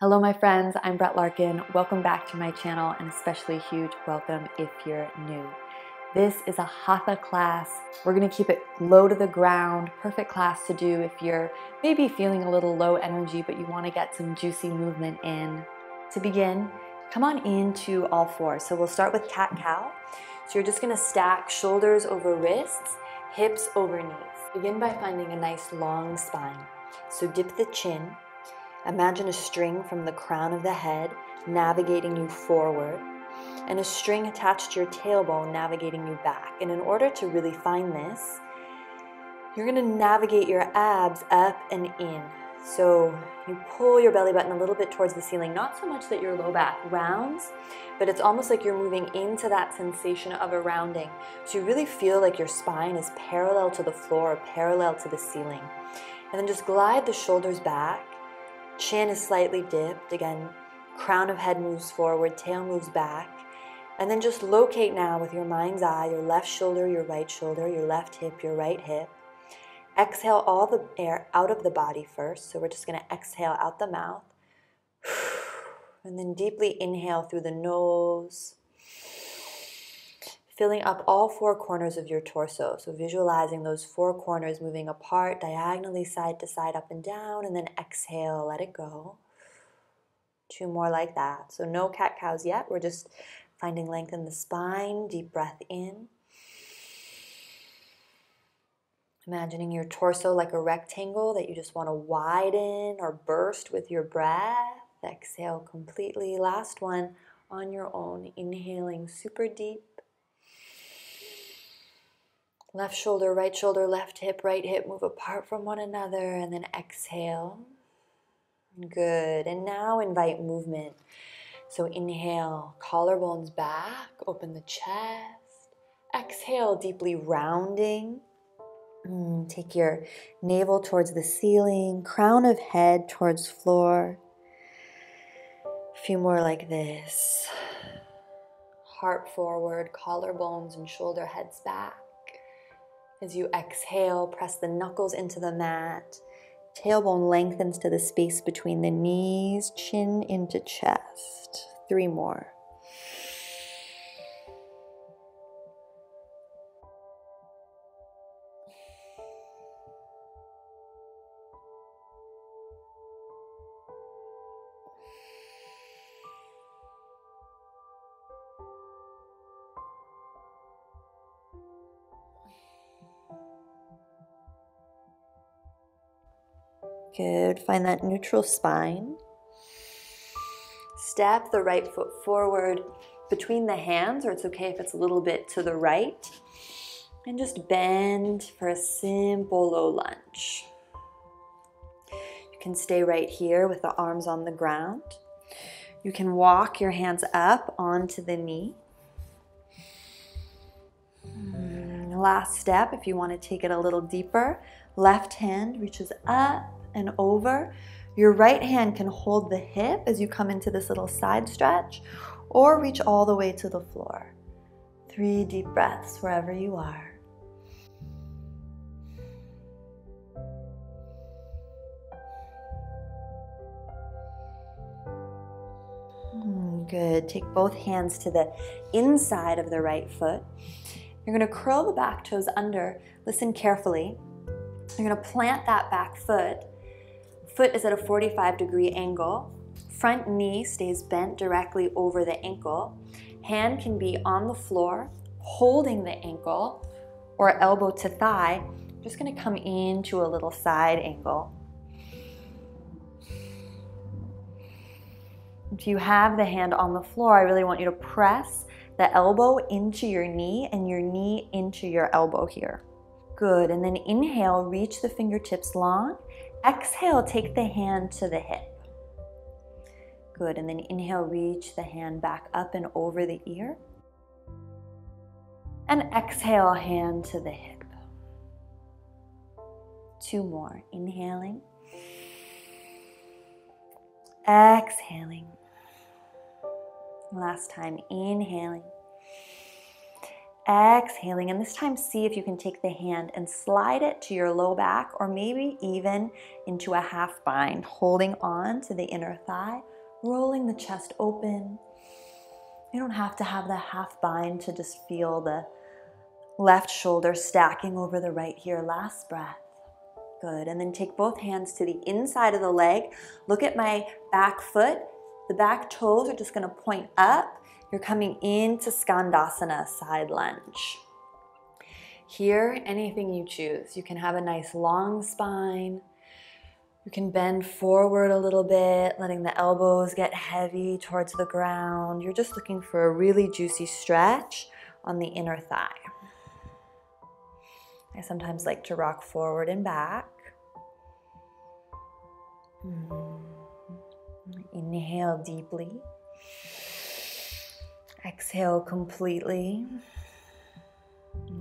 Hello, my friends. I'm Brett Larkin. Welcome back to my channel, and especially huge welcome if you're new. This is a Hatha class. We're gonna keep it low to the ground. Perfect class to do if you're maybe feeling a little low energy, but you wanna get some juicy movement in. To begin, come on into all fours. So we'll start with cat cow. So you're just gonna stack shoulders over wrists, hips over knees. Begin by finding a nice long spine. So dip the chin, Imagine a string from the crown of the head navigating you forward, and a string attached to your tailbone navigating you back. And in order to really find this, you're gonna navigate your abs up and in. So you pull your belly button a little bit towards the ceiling, not so much that your low back rounds, but it's almost like you're moving into that sensation of a rounding. So you really feel like your spine is parallel to the floor, parallel to the ceiling. And then just glide the shoulders back Chin is slightly dipped. Again, crown of head moves forward, tail moves back. And then just locate now with your mind's eye your left shoulder, your right shoulder, your left hip, your right hip. Exhale all the air out of the body first. So we're just going to exhale out the mouth. And then deeply inhale through the nose filling up all four corners of your torso. So visualizing those four corners moving apart diagonally, side to side, up and down, and then exhale, let it go. Two more like that. So no cat cows yet. We're just finding length in the spine. Deep breath in. Imagining your torso like a rectangle that you just want to widen or burst with your breath. Exhale completely. Last one on your own. Inhaling super deep. Left shoulder, right shoulder, left hip, right hip move apart from one another and then exhale. Good. And now invite movement. So inhale, collarbones back, open the chest. Exhale, deeply rounding. Mm, take your navel towards the ceiling, crown of head towards floor. A few more like this. Heart forward, collarbones and shoulder heads back. As you exhale, press the knuckles into the mat. Tailbone lengthens to the space between the knees, chin into chest. Three more. Good. Find that neutral spine. Step the right foot forward between the hands, or it's okay if it's a little bit to the right. And just bend for a simple low lunge. You can stay right here with the arms on the ground. You can walk your hands up onto the knee. Last step, if you want to take it a little deeper, left hand reaches up and over. Your right hand can hold the hip as you come into this little side stretch or reach all the way to the floor. Three deep breaths wherever you are. Hmm, good. Take both hands to the inside of the right foot. You're going to curl the back toes under. Listen carefully. You're going to plant that back foot Foot is at a 45 degree angle. Front knee stays bent directly over the ankle. Hand can be on the floor, holding the ankle, or elbow to thigh. Just gonna come into a little side angle. If you have the hand on the floor, I really want you to press the elbow into your knee and your knee into your elbow here. Good, and then inhale, reach the fingertips long Exhale, take the hand to the hip. Good, and then inhale, reach the hand back up and over the ear. And exhale, hand to the hip. Two more. Inhaling. Exhaling. Last time, inhaling. Exhaling, and this time see if you can take the hand and slide it to your low back or maybe even into a half bind, holding on to the inner thigh, rolling the chest open. You don't have to have the half bind to just feel the left shoulder stacking over the right here. Last breath. Good. And then take both hands to the inside of the leg. Look at my back foot. The back toes are just going to point up you're coming into Skandasana, side lunge. Here, anything you choose. You can have a nice long spine. You can bend forward a little bit, letting the elbows get heavy towards the ground. You're just looking for a really juicy stretch on the inner thigh. I sometimes like to rock forward and back. Mm. Inhale deeply. Exhale completely.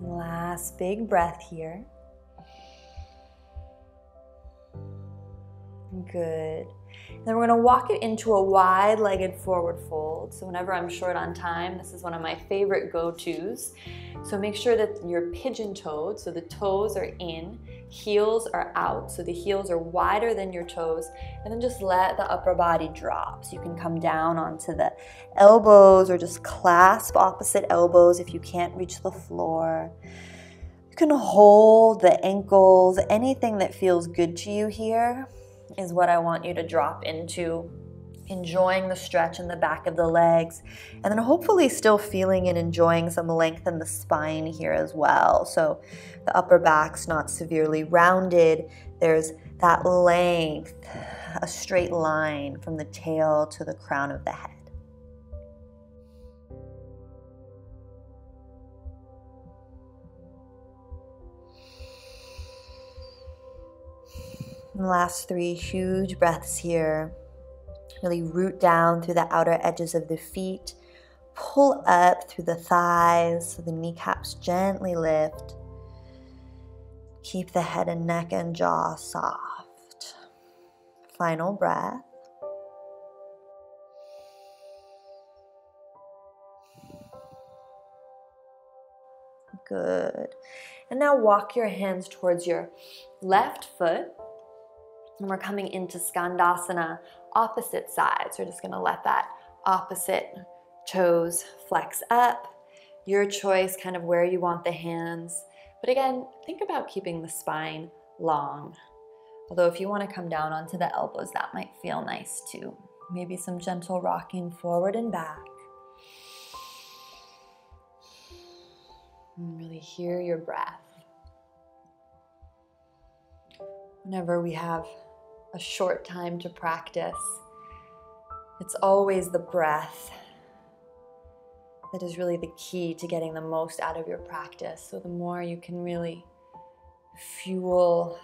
Last big breath here. Good. Then we're going to walk it into a wide legged forward fold. So, whenever I'm short on time, this is one of my favorite go tos. So, make sure that you're pigeon toed, so the toes are in, heels are out, so the heels are wider than your toes, and then just let the upper body drop. So, you can come down onto the elbows or just clasp opposite elbows if you can't reach the floor. You can hold the ankles, anything that feels good to you here is what I want you to drop into. Enjoying the stretch in the back of the legs, and then hopefully still feeling and enjoying some length in the spine here as well. So the upper back's not severely rounded. There's that length, a straight line from the tail to the crown of the head. Last three huge breaths here. Really root down through the outer edges of the feet. Pull up through the thighs so the kneecaps gently lift. Keep the head and neck and jaw soft. Final breath. Good. And now walk your hands towards your left foot and we're coming into Skandasana, opposite sides. We're just gonna let that opposite toes flex up. Your choice, kind of where you want the hands. But again, think about keeping the spine long. Although if you wanna come down onto the elbows, that might feel nice too. Maybe some gentle rocking forward and back. And really hear your breath. Whenever we have a short time to practice. It's always the breath that is really the key to getting the most out of your practice. So, the more you can really fuel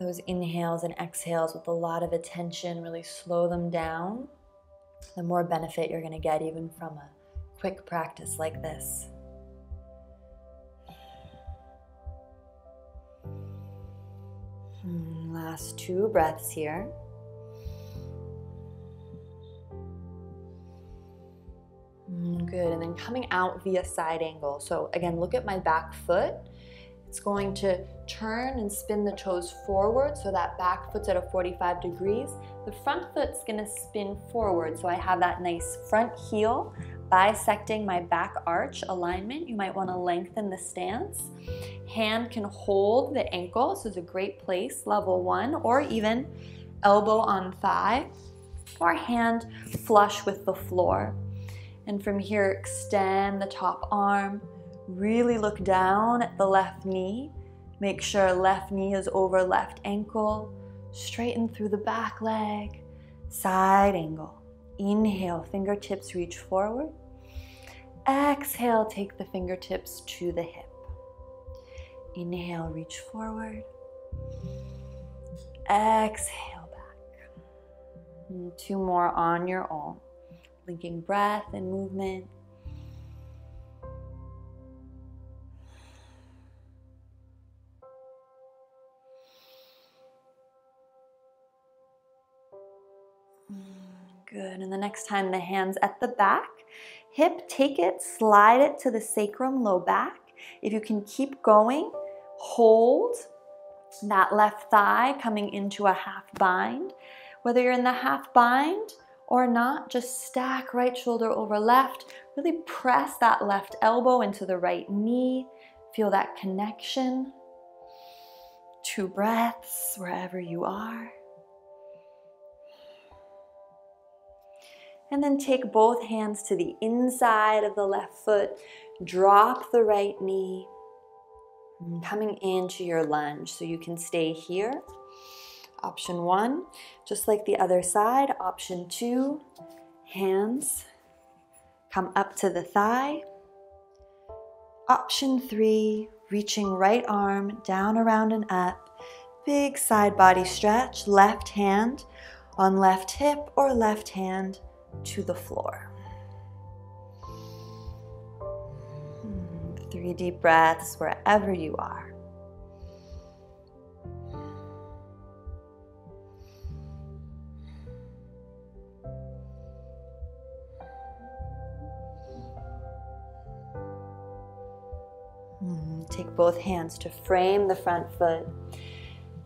those inhales and exhales with a lot of attention, really slow them down, the more benefit you're going to get even from a quick practice like this. Last two breaths here. Hmm, good. And then coming out via side angle. So, again, look at my back foot. It's going to turn and spin the toes forward so that back foot's at a 45 degrees. The front foot's gonna spin forward so I have that nice front heel bisecting my back arch alignment. You might wanna lengthen the stance. Hand can hold the ankle, so it's a great place, level one, or even elbow on thigh, or hand flush with the floor. And from here, extend the top arm, really look down at the left knee. Make sure left knee is over left ankle, straighten through the back leg, side angle. Inhale, fingertips reach forward. Exhale, take the fingertips to the hip. Inhale, reach forward. Exhale back. And two more on your own. Linking breath and movement. Good. And the next time, the hands at the back. Hip, take it, slide it to the sacrum, low back. If you can keep going, hold that left thigh coming into a half bind. Whether you're in the half bind or not, just stack right shoulder over left. Really press that left elbow into the right knee. Feel that connection. Two breaths wherever you are. And then take both hands to the inside of the left foot. Drop the right knee. Coming into your lunge. So you can stay here. Option one, just like the other side. Option two, hands come up to the thigh. Option three, reaching right arm down, around, and up. Big side body stretch. Left hand on left hip or left hand to the floor. Three deep breaths wherever you are. Hmm, take both hands to frame the front foot.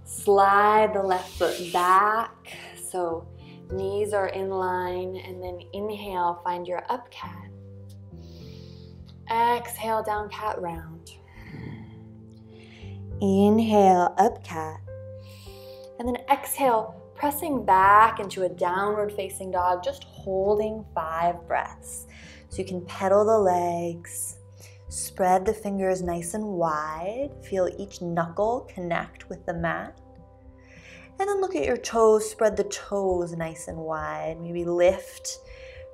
Slide the left foot back. So Knees are in line, and then inhale, find your up cat. Exhale, down cat round. Inhale, up cat. And then exhale, pressing back into a downward facing dog, just holding five breaths. So you can pedal the legs, spread the fingers nice and wide, feel each knuckle connect with the mat. And then look at your toes, spread the toes nice and wide. Maybe lift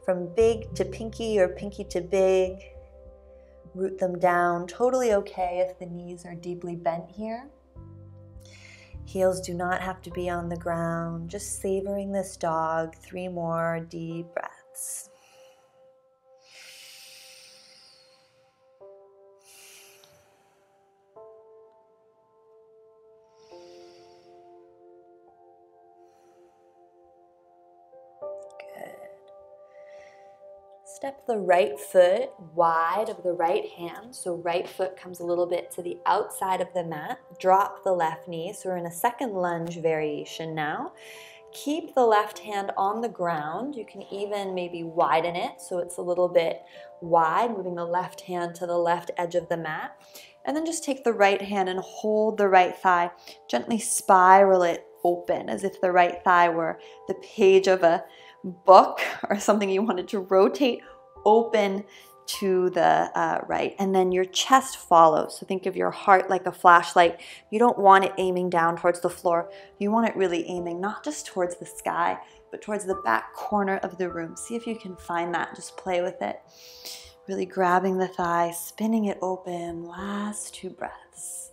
from big to pinky or pinky to big. Root them down. Totally okay if the knees are deeply bent here. Heels do not have to be on the ground. Just savoring this dog. Three more deep breaths. Step the right foot wide of the right hand. So right foot comes a little bit to the outside of the mat. Drop the left knee. So we're in a second lunge variation now. Keep the left hand on the ground. You can even maybe widen it so it's a little bit wide, moving the left hand to the left edge of the mat. And then just take the right hand and hold the right thigh. Gently spiral it open as if the right thigh were the page of a book or something you wanted to rotate open to the uh, right, and then your chest follows. So think of your heart like a flashlight. You don't want it aiming down towards the floor. You want it really aiming not just towards the sky, but towards the back corner of the room. See if you can find that. Just play with it. Really grabbing the thigh, spinning it open. Last two breaths.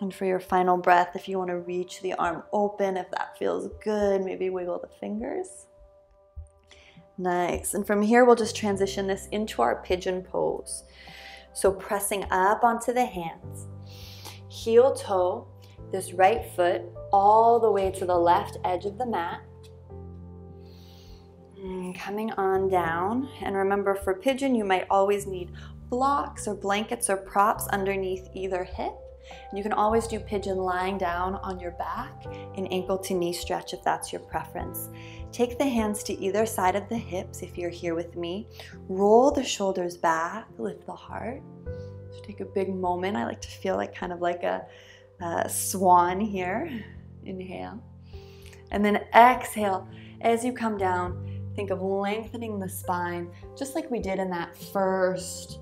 And for your final breath, if you want to reach the arm open, if that feels good, maybe wiggle the fingers. Nice. And from here, we'll just transition this into our pigeon pose. So pressing up onto the hands, heel toe, this right foot all the way to the left edge of the mat. And coming on down. And remember, for pigeon, you might always need blocks or blankets or props underneath either hip. And you can always do pigeon lying down on your back in ankle to knee stretch if that's your preference. Take the hands to either side of the hips if you're here with me. Roll the shoulders back, lift the heart. So take a big moment. I like to feel like kind of like a, a swan here. Inhale. And then exhale. As you come down, think of lengthening the spine, just like we did in that first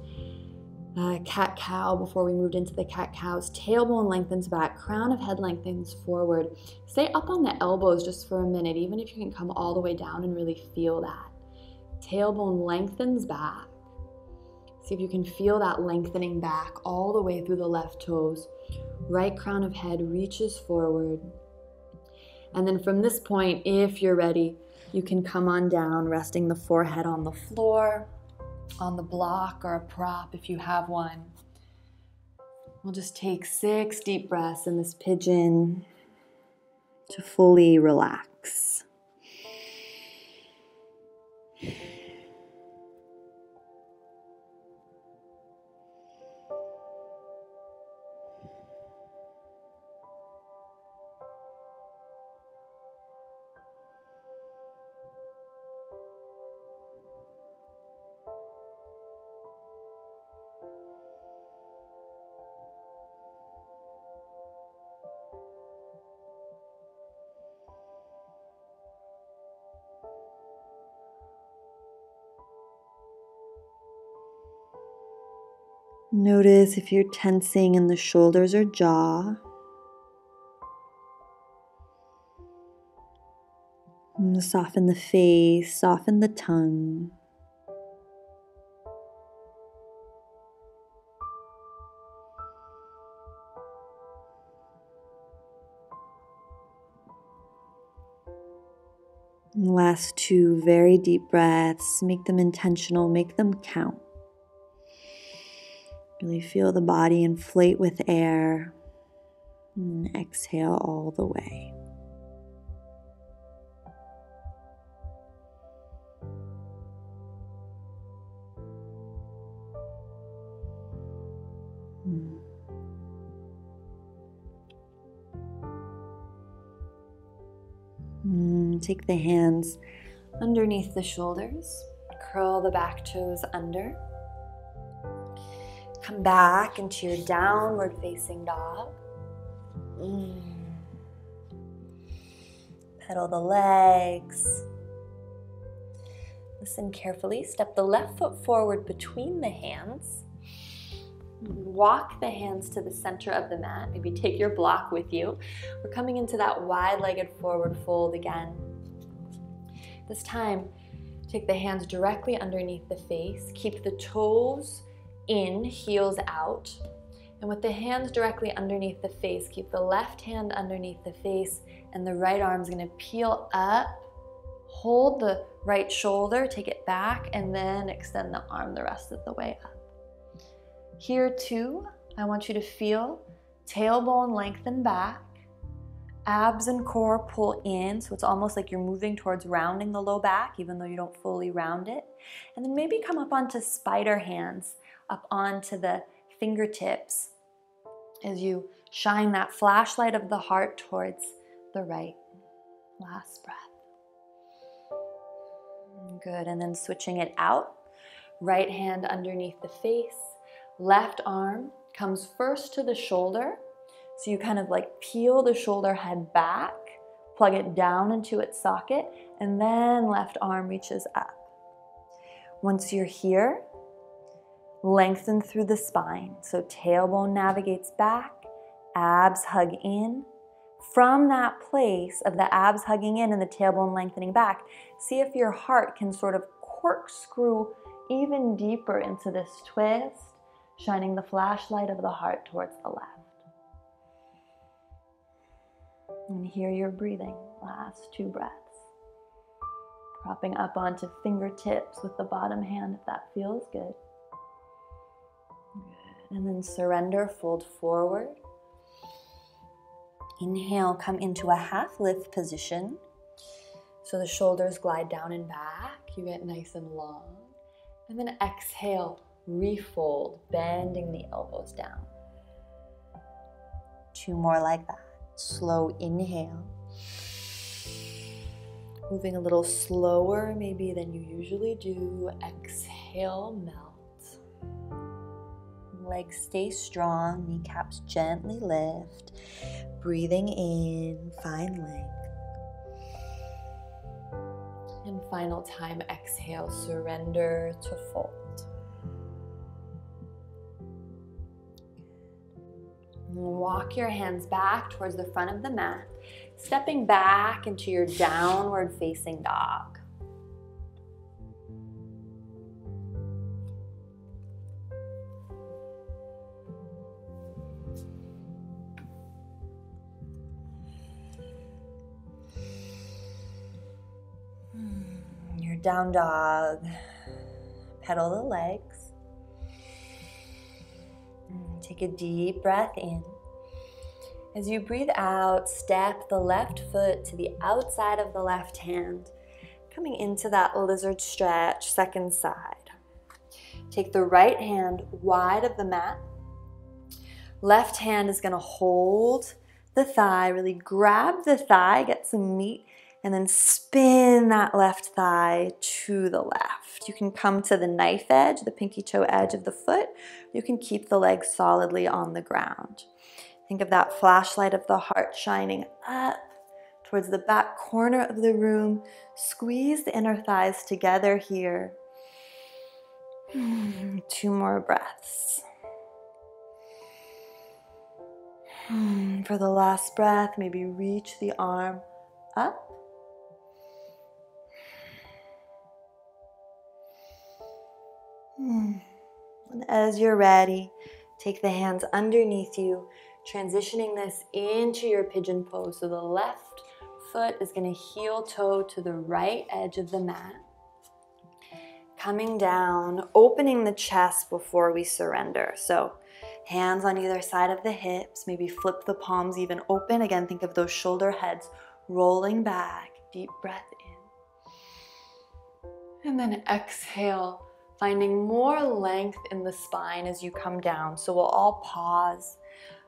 uh, cat cow before we moved into the cat cows. Tailbone lengthens back, crown of head lengthens forward. Stay up on the elbows just for a minute, even if you can come all the way down and really feel that. Tailbone lengthens back. See if you can feel that lengthening back all the way through the left toes. Right crown of head reaches forward. And then from this point, if you're ready, you can come on down, resting the forehead on the floor on the block or a prop if you have one. We'll just take six deep breaths in this pigeon. to fully relax. Notice if you're tensing in the shoulders or jaw. And soften the face, soften the tongue. Last two very deep breaths. Make them intentional, make them count. Really feel the body inflate with air and exhale all the way. Mm, take the hands underneath the shoulders, curl the back toes under. Come back into your downward facing dog. Mm. Pedal the legs. Listen carefully. Step the left foot forward between the hands. Walk the hands to the center of the mat. Maybe take your block with you. We're coming into that wide legged forward fold again. This time, take the hands directly underneath the face. Keep the toes in, heels out. And with the hands directly underneath the face, keep the left hand underneath the face and the right arm is gonna peel up. Hold the right shoulder, take it back, and then extend the arm the rest of the way up. Here too, I want you to feel tailbone lengthen back, abs and core pull in, so it's almost like you're moving towards rounding the low back, even though you don't fully round it. And then maybe come up onto spider hands up onto the fingertips as you shine that flashlight of the heart towards the right. Last breath. Good. And then switching it out. Right hand underneath the face. Left arm comes first to the shoulder. So you kind of like peel the shoulder head back, plug it down into its socket, and then left arm reaches up. Once you're here, Lengthen through the spine. So tailbone navigates back, abs hug in. From that place of the abs hugging in and the tailbone lengthening back, see if your heart can sort of corkscrew even deeper into this twist, shining the flashlight of the heart towards the left. And here you're breathing. Last two breaths. Propping up onto fingertips with the bottom hand if that feels good. And then surrender, fold forward. Inhale, come into a half lift position. So the shoulders glide down and back. You get nice and long. And then exhale, refold, bending the elbows down. Two more like that. Slow inhale. Moving a little slower, maybe than you usually do. Exhale, melt legs stay strong, kneecaps gently lift. Breathing in, find length. And final time, exhale, surrender to fold. Walk your hands back towards the front of the mat, stepping back into your downward facing dog. Down dog. Pedal the legs. Take a deep breath in. As you breathe out, step the left foot to the outside of the left hand, coming into that lizard stretch, second side. Take the right hand wide of the mat. Left hand is going to hold the thigh, really grab the thigh, get some meat, and then spin that left thigh to the left. You can come to the knife edge, the pinky toe edge of the foot. You can keep the leg solidly on the ground. Think of that flashlight of the heart shining up towards the back corner of the room. Squeeze the inner thighs together here. Two more breaths. For the last breath, maybe reach the arm up. Mm. And as you're ready, take the hands underneath you transitioning this into your pigeon pose. So the left foot is going to heel toe to the right edge of the mat. Coming down, opening the chest before we surrender. So hands on either side of the hips, maybe flip the palms even open. Again, think of those shoulder heads rolling back. Deep breath in. And then exhale, finding more length in the spine as you come down. So we'll all pause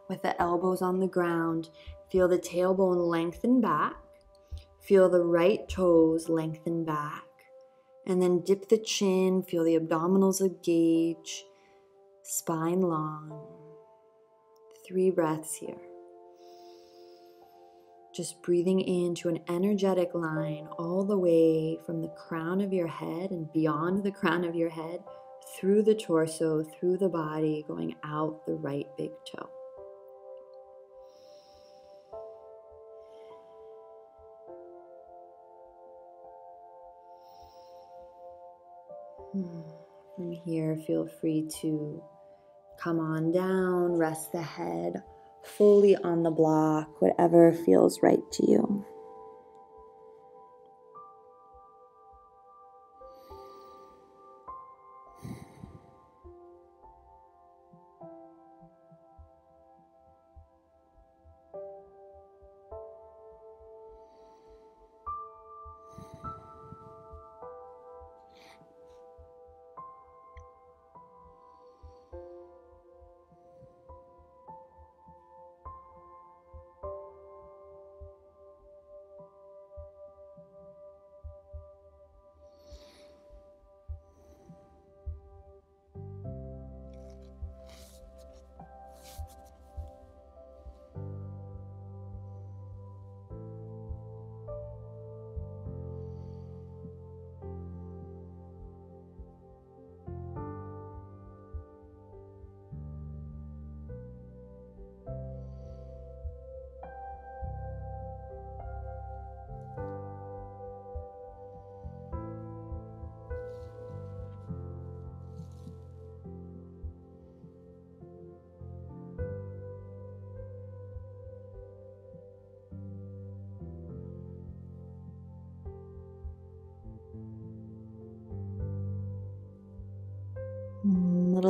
with the elbows on the ground. Feel the tailbone lengthen back. Feel the right toes lengthen back. And then dip the chin, feel the abdominals engage, spine long. Three breaths here. Just breathing into an energetic line all the way from the crown of your head and beyond the crown of your head, through the torso, through the body, going out the right big toe. Hmm. From here, feel free to come on down, rest the head fully on the block, whatever feels right to you.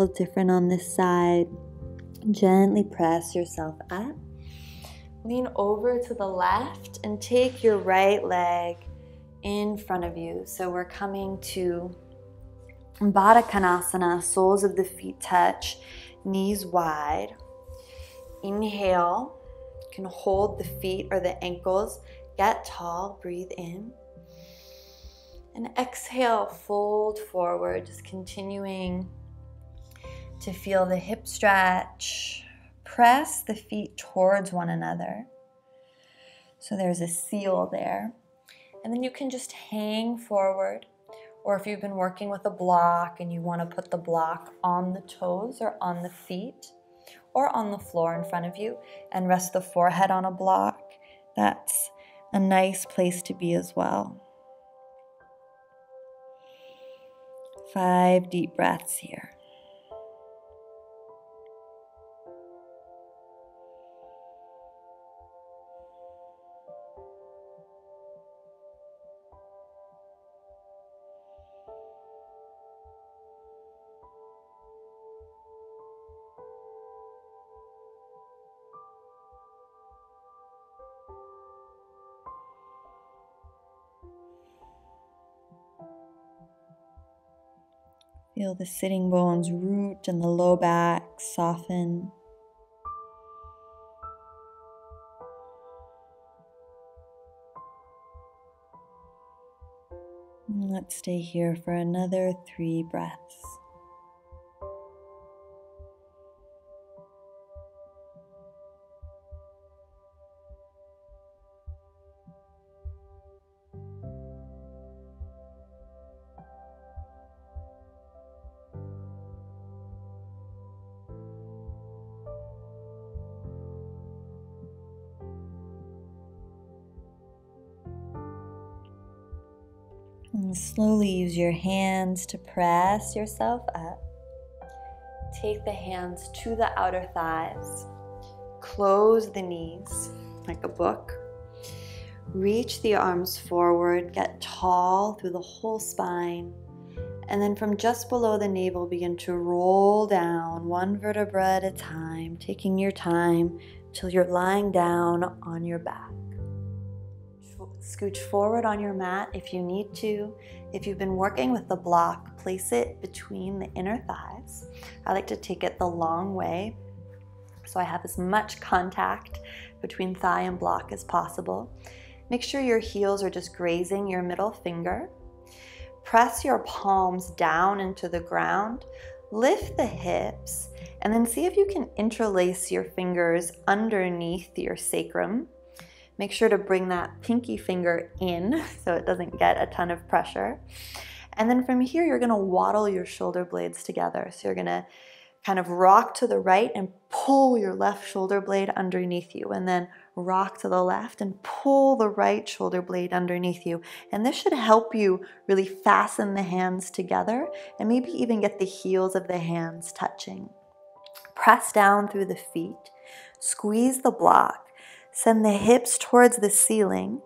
Little different on this side. Gently press yourself up. Lean over to the left and take your right leg in front of you. So we're coming to Baddha Konasana, soles of the feet touch, knees wide. Inhale, you can hold the feet or the ankles, get tall, breathe in. And exhale, fold forward, just continuing to feel the hip stretch. Press the feet towards one another. So there's a seal there. And then you can just hang forward. Or if you've been working with a block and you want to put the block on the toes or on the feet or on the floor in front of you and rest the forehead on a block, that's a nice place to be as well. Five deep breaths here. Feel the sitting bones root and the low back soften. Let's stay here for another three breaths. Use your hands to press yourself up. Take the hands to the outer thighs. Close the knees like a book. Reach the arms forward, get tall through the whole spine. And then from just below the navel, begin to roll down one vertebra at a time, taking your time till you're lying down on your back. Scooch forward on your mat if you need to. If you've been working with the block, place it between the inner thighs. I like to take it the long way so I have as much contact between thigh and block as possible. Make sure your heels are just grazing your middle finger. Press your palms down into the ground. Lift the hips and then see if you can interlace your fingers underneath your sacrum. Make sure to bring that pinky finger in so it doesn't get a ton of pressure. And then from here, you're gonna waddle your shoulder blades together. So you're gonna kind of rock to the right and pull your left shoulder blade underneath you, and then rock to the left and pull the right shoulder blade underneath you. And this should help you really fasten the hands together and maybe even get the heels of the hands touching. Press down through the feet, squeeze the block, Send the hips towards the ceiling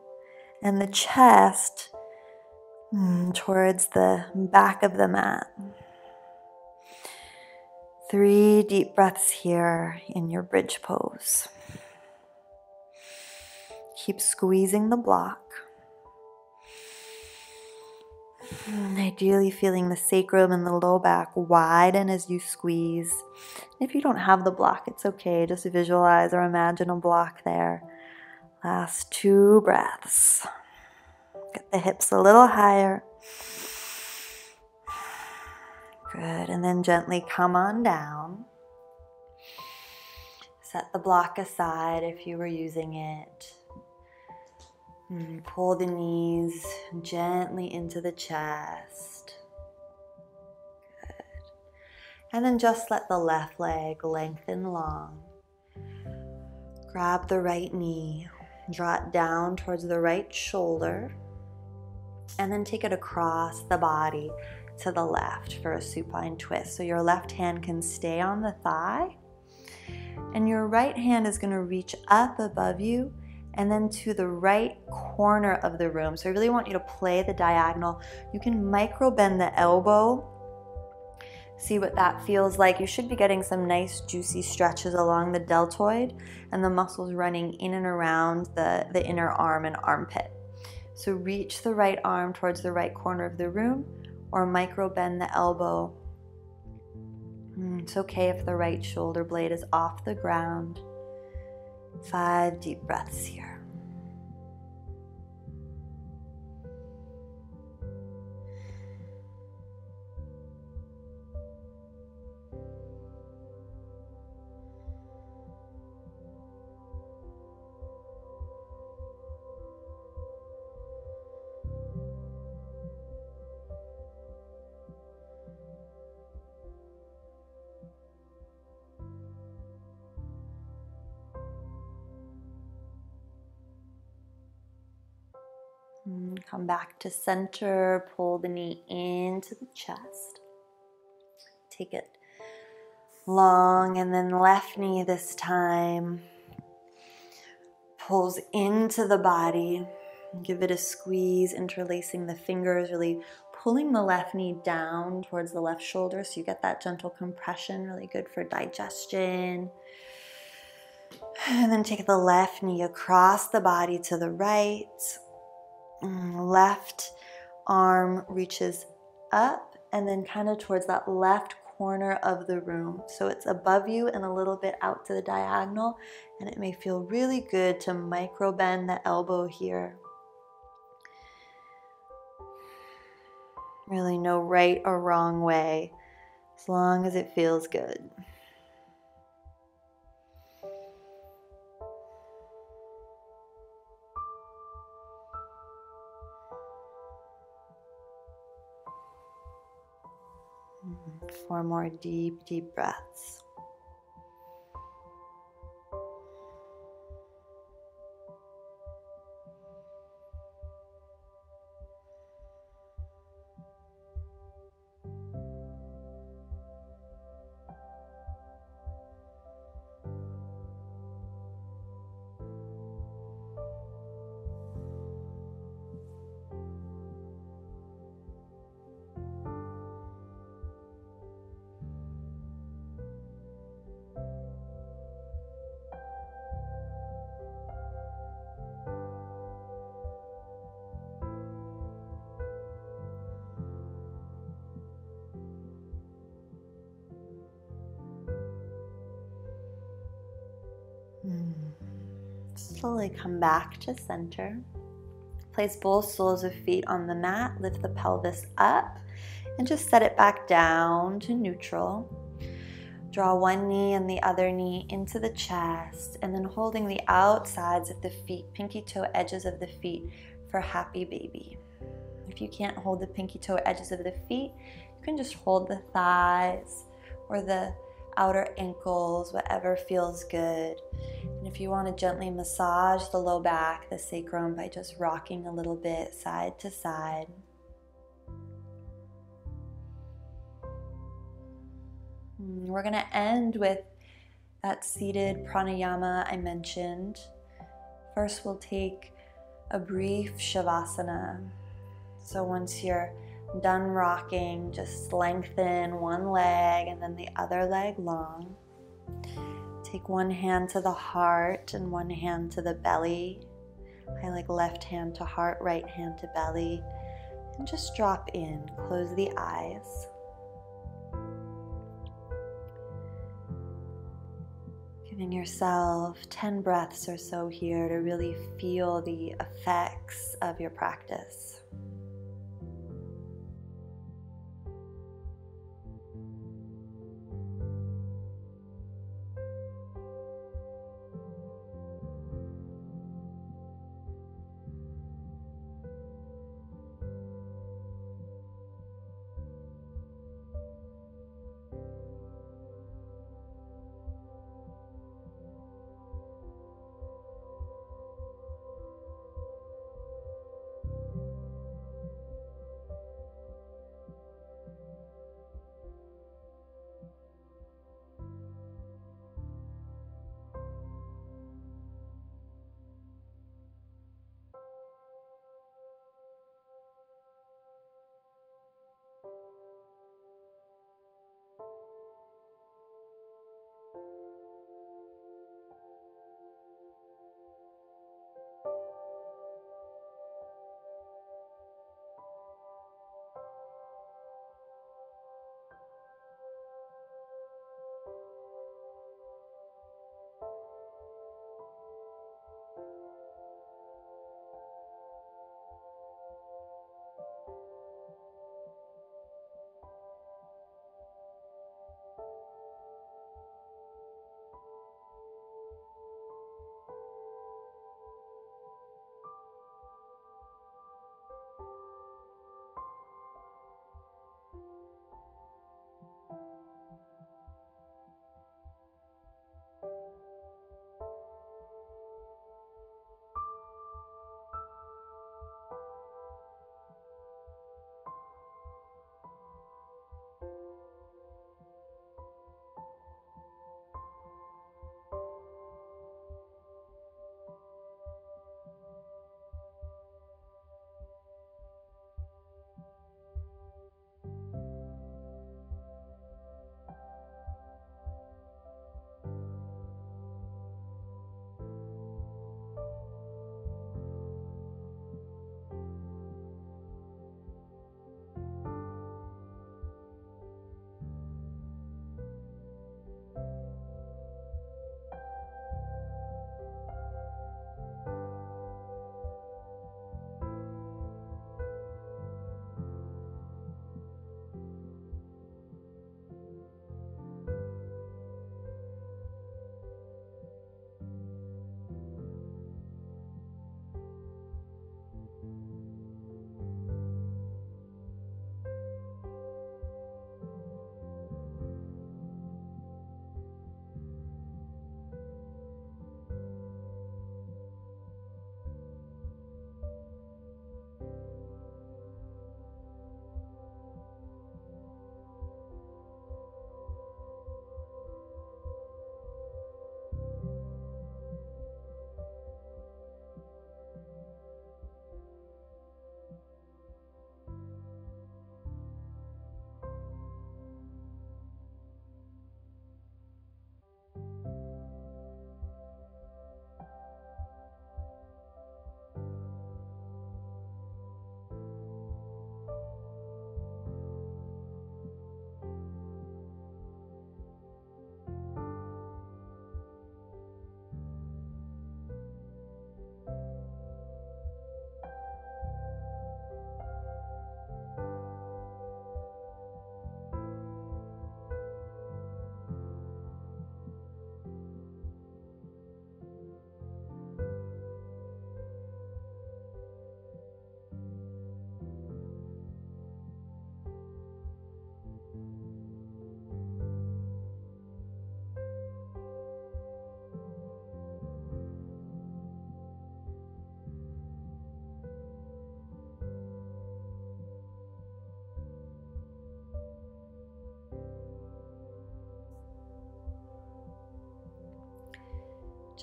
and the chest mm, towards the back of the mat. Three deep breaths here in your bridge pose. Keep squeezing the block. Ideally, feeling the sacrum and the low back widen as you squeeze. If you don't have the block, it's okay. Just visualize or imagine a block there. Last two breaths. Get the hips a little higher. Good. And then gently come on down. Set the block aside if you were using it. Pull the knees gently into the chest. Good. And then just let the left leg lengthen long. Grab the right knee, draw it down towards the right shoulder, and then take it across the body to the left for a supine twist. So your left hand can stay on the thigh, and your right hand is going to reach up above you and then to the right corner of the room. So I really want you to play the diagonal. You can micro bend the elbow. See what that feels like. You should be getting some nice juicy stretches along the deltoid and the muscles running in and around the, the inner arm and armpit. So reach the right arm towards the right corner of the room or micro bend the elbow. Hmm, it's okay if the right shoulder blade is off the ground. Five deep breaths here. Come back to center, pull the knee into the chest. Take it long, and then left knee this time pulls into the body. Give it a squeeze, interlacing the fingers, really pulling the left knee down towards the left shoulder so you get that gentle compression, really good for digestion. And then take the left knee across the body to the right. Mm, left arm reaches up and then kind of towards that left corner of the room. So it's above you and a little bit out to the diagonal. And it may feel really good to micro bend the elbow here. Really, no right or wrong way, as long as it feels good. Four more deep, deep breaths. Slowly come back to center. Place both soles of feet on the mat, lift the pelvis up, and just set it back down to neutral. Draw one knee and the other knee into the chest, and then holding the outsides of the feet, pinky toe edges of the feet for happy baby. If you can't hold the pinky toe edges of the feet, you can just hold the thighs or the outer ankles, whatever feels good. And if you want to gently massage the low back, the sacrum, by just rocking a little bit side to side. Hmm, we're going to end with that seated pranayama I mentioned. First, we'll take a brief shavasana. So once you're done rocking, just lengthen one leg and then the other leg long. Take one hand to the heart and one hand to the belly. I like left hand to heart, right hand to belly. And just drop in, close the eyes. Giving yourself 10 breaths or so here to really feel the effects of your practice.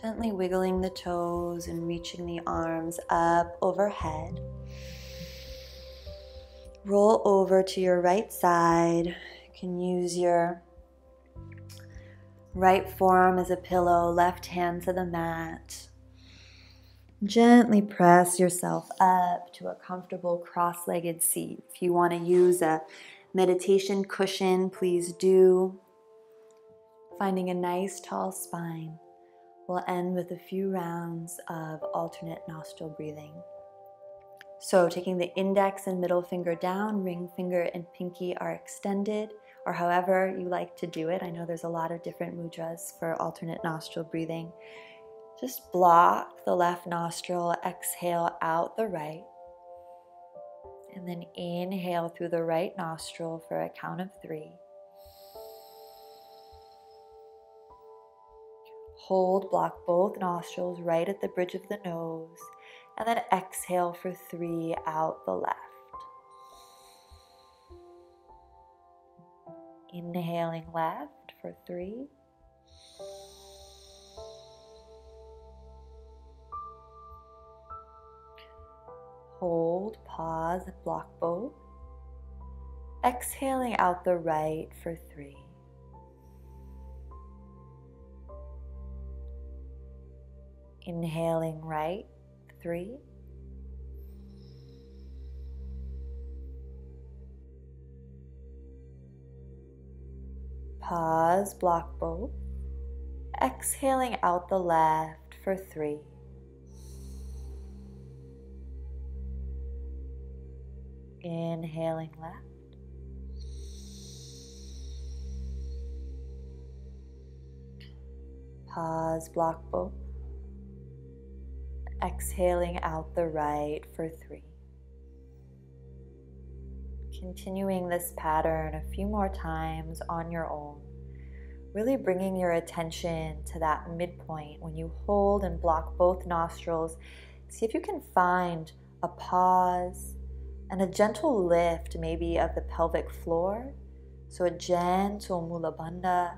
Gently wiggling the toes and reaching the arms up overhead. Roll over to your right side. You can use your right forearm as a pillow, left hand to the mat. Gently press yourself up to a comfortable cross legged seat. If you want to use a meditation cushion, please do. Finding a nice tall spine. We'll end with a few rounds of alternate nostril breathing. So, taking the index and middle finger down, ring finger and pinky are extended, or however you like to do it. I know there's a lot of different mudras for alternate nostril breathing. Just block the left nostril, exhale out the right, and then inhale through the right nostril for a count of three. Hold, block both nostrils right at the bridge of the nose and then exhale for three out the left. Inhaling left for three. Hold, pause, block both. Exhaling out the right for three. Inhaling right three. Pause, block both. Exhaling out the left for three. Inhaling left. Pause, block both exhaling out the right for three. Continuing this pattern a few more times on your own, really bringing your attention to that midpoint when you hold and block both nostrils. See if you can find a pause and a gentle lift, maybe of the pelvic floor. So, a gentle Mula Bandha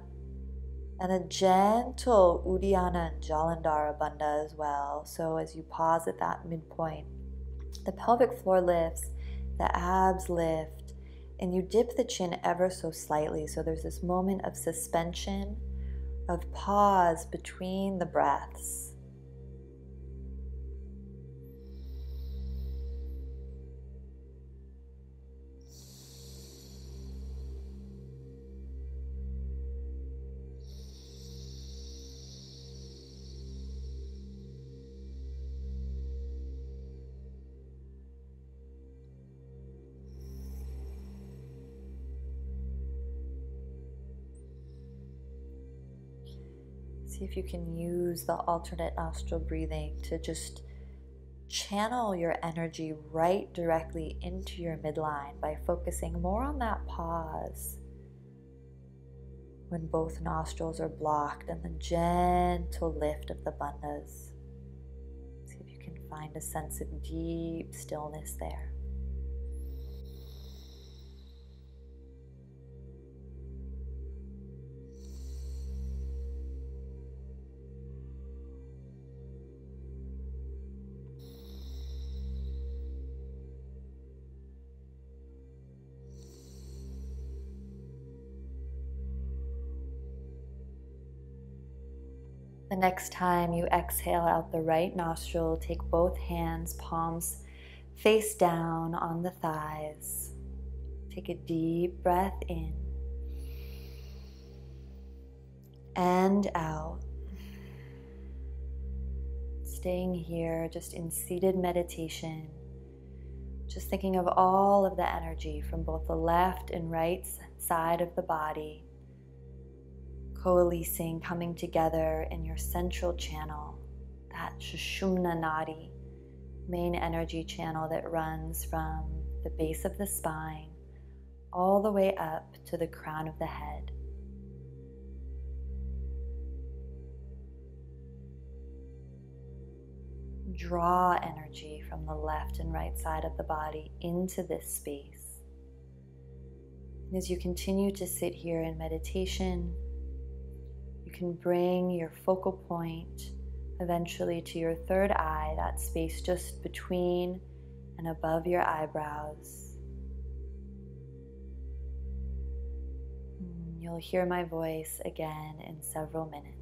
and a gentle Uddiyana and Jalandhara Bandha as well. So as you pause at that midpoint, the pelvic floor lifts, the abs lift, and you dip the chin ever so slightly. So there's this moment of suspension, of pause between the breaths. See if you can use the alternate nostril breathing to just channel your energy right directly into your midline by focusing more on that pause when both nostrils are blocked and the gentle lift of the bandhas. See if you can find a sense of deep stillness there. The next time you exhale out the right nostril, take both hands, palms face down on the thighs. Take a deep breath in and out. Staying here just in seated meditation, just thinking of all of the energy from both the left and right side of the body coalescing, coming together in your central channel, that Sushumna Nadi, main energy channel that runs from the base of the spine all the way up to the crown of the head. Draw energy from the left and right side of the body into this space. And as you continue to sit here in meditation, can bring your focal point eventually to your third eye, that space just between and above your eyebrows. Mm, you'll hear my voice again in several minutes.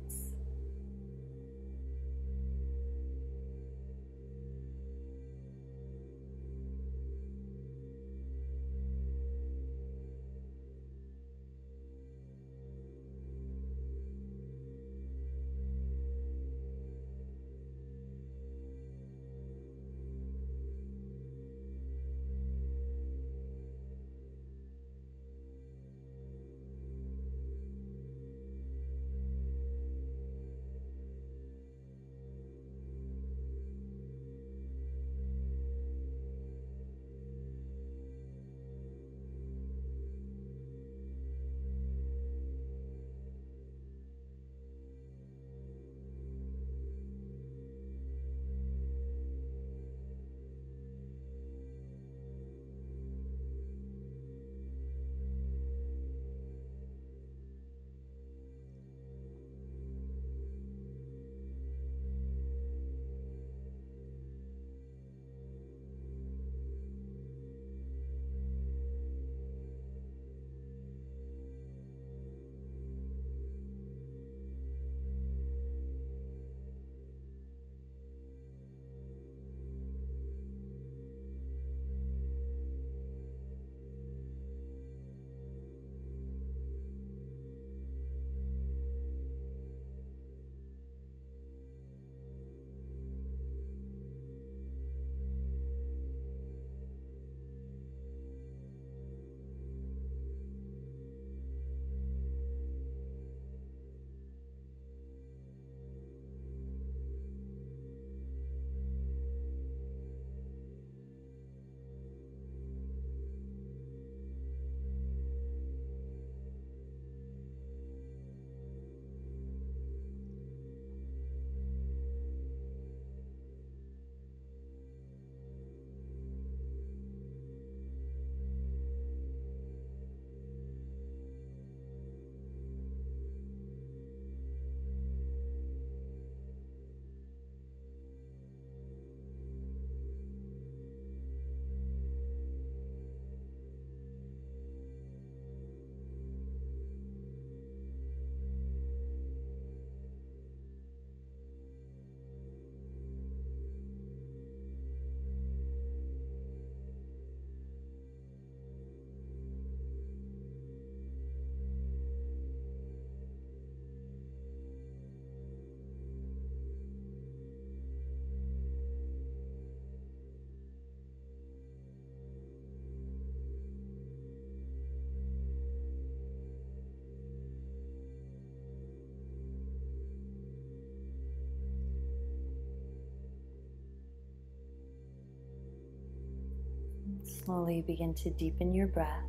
Slowly begin to deepen your breath.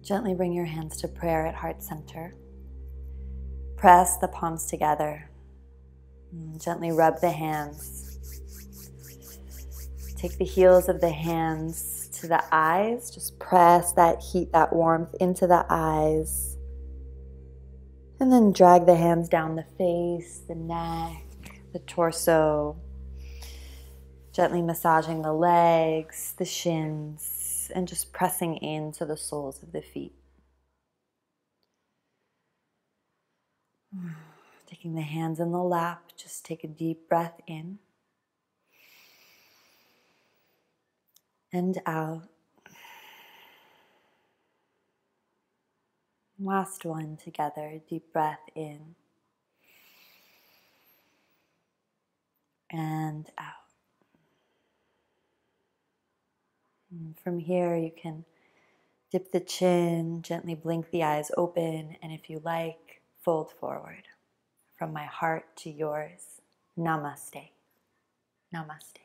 Gently bring your hands to prayer at heart center. Press the palms together. Mm, gently rub the hands. Take the heels of the hands to the eyes. Just press that heat, that warmth into the eyes. And then drag the hands down the face, the neck, the torso, Gently massaging the legs, the shins, and just pressing into the soles of the feet. Taking the hands in the lap, just take a deep breath in and out. Last one together, deep breath in and out. And from here, you can dip the chin, gently blink the eyes open, and if you like, fold forward. From my heart to yours, namaste. Namaste.